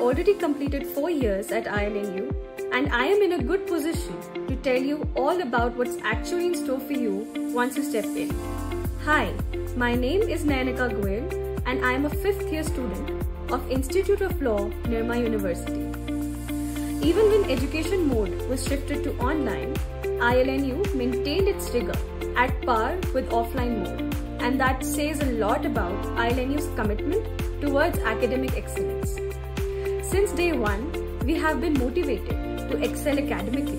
already completed 4 years at ILNU and I am in a good position to tell you all about what's actually in store for you once you step in. Hi, my name is Nayanika Goel and I am a 5th year student of Institute of Law, Nirma University. Even when education mode was shifted to online, ILNU maintained its rigor at par with offline mode and that says a lot about ILNU's commitment towards academic excellence. Since day one, we have been motivated to excel academically.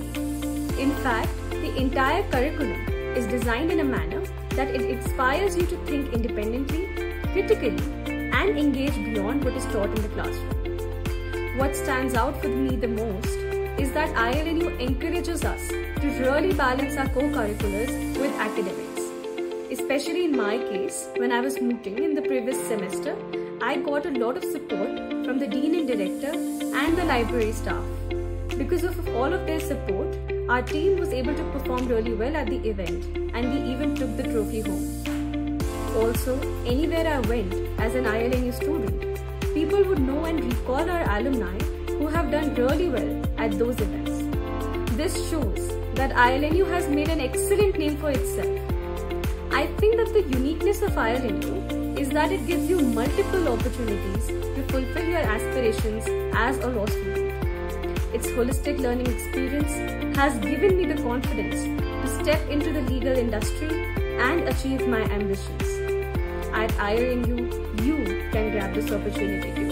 In fact, the entire curriculum is designed in a manner that it inspires you to think independently, critically, and engage beyond what is taught in the classroom. What stands out for me the most is that ILNU encourages us to really balance our co-curriculars with academics. Especially in my case, when I was mooting in the previous semester, I got a lot of support from the Dean and Director and the library staff. Because of all of their support, our team was able to perform really well at the event and we even took the trophy home. Also, anywhere I went as an ILNU student, people would know and recall our alumni who have done really well at those events. This shows that ILNU has made an excellent name for itself. I think that the uniqueness of ILNU is that it gives you multiple opportunities to fulfill your aspirations as a law student. Its holistic learning experience has given me the confidence to step into the legal industry and achieve my ambitions. At ILNU, you can grab this opportunity too.